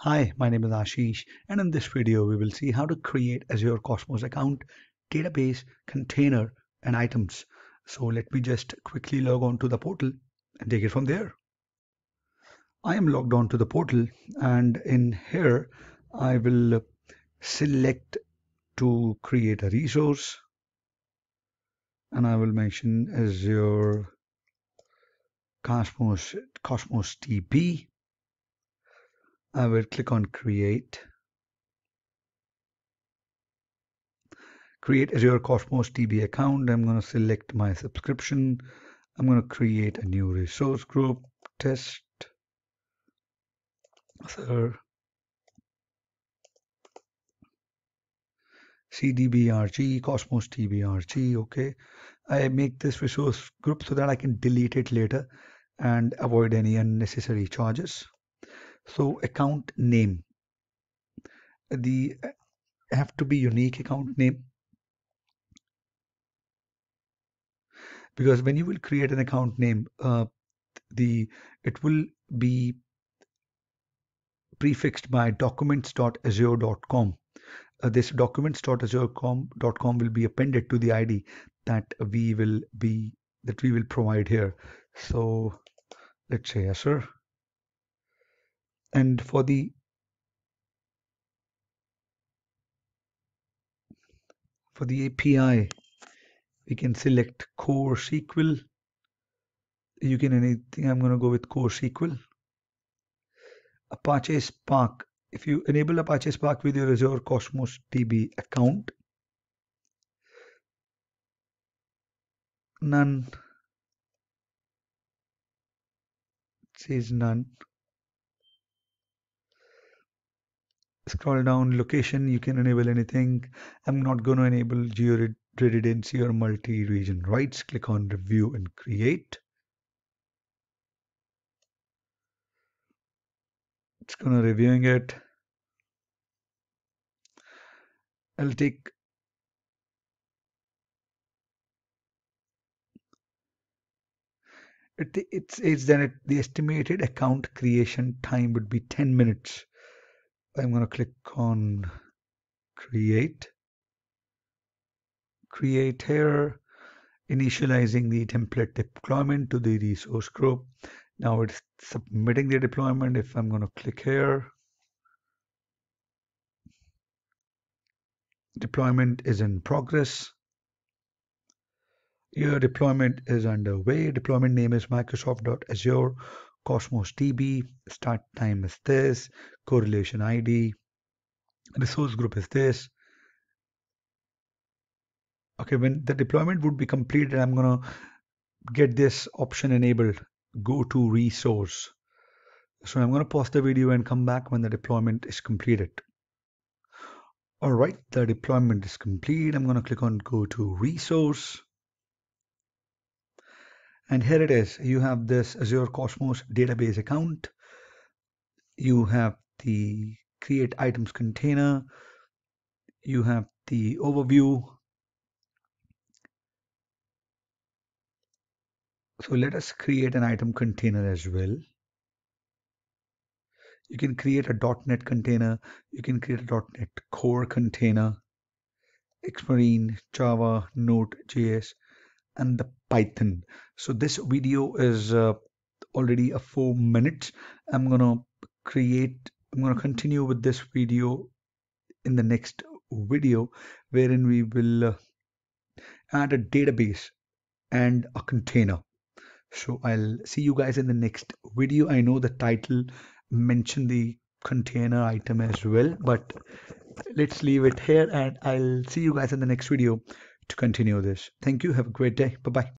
Hi, my name is Ashish and in this video we will see how to create Azure Cosmos account, database, container and items. So let me just quickly log on to the portal and take it from there. I am logged on to the portal and in here I will select to create a resource and I will mention Azure Cosmos, Cosmos DB I will click on create. Create Azure Cosmos DB account. I'm going to select my subscription. I'm going to create a new resource group, test, Sir. CDBRG, Cosmos DBRG, okay. I make this resource group so that I can delete it later and avoid any unnecessary charges so account name. The have to be unique account name. Because when you will create an account name uh, the it will be prefixed by documents.azure.com uh, this documents.azure.com will be appended to the id that we will be that we will provide here. So let's say yes sir and for the for the API we can select core SQL you can anything I'm going to go with core SQL Apache Spark if you enable Apache Spark with your Azure Cosmos DB account none. It says none scroll down location you can enable anything. I'm not going to enable geo redundancy or multi-region writes. Click on review and create. It's going to reviewing it. I'll take it, it says that it, the estimated account creation time would be 10 minutes I'm going to click on create. Create here initializing the template deployment to the resource group. Now it's submitting the deployment. If I'm going to click here deployment is in progress. Your deployment is underway. Deployment name is microsoft.azure Cosmos DB, start time is this, correlation ID, resource group is this. Okay, when the deployment would be completed, I'm gonna get this option enabled, go to resource. So I'm gonna pause the video and come back when the deployment is completed. All right, the deployment is complete. I'm gonna click on go to resource and here it is. You have this azure cosmos database account. You have the create items container. You have the overview. So let us create an item container as well. You can create a .NET container. You can create a .NET core container. Xamarin Java Node.js and the Python. So this video is uh, already a four minutes. I'm gonna create, I'm gonna continue with this video in the next video wherein we will uh, add a database and a container. So I'll see you guys in the next video. I know the title mentioned the container item as well, but let's leave it here and I'll see you guys in the next video to continue this. Thank you. Have a great day. Bye bye.